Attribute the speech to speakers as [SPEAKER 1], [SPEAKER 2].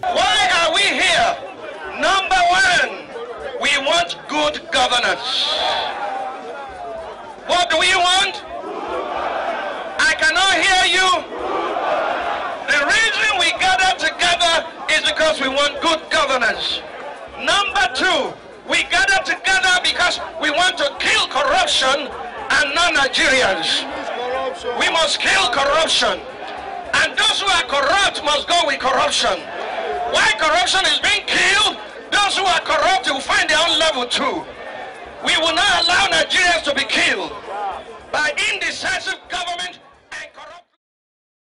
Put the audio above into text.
[SPEAKER 1] Why are we here? Number one, we want good governance. What do we want? I cannot hear you. The reason we gather together is because we want good governance. Number two, we gather together because we want to kill corruption and non-Nigerians. We must kill corruption. And those who are corrupt must go with corruption. Why corruption is being killed, those who are corrupt will find their own level too. We will not allow Nigerians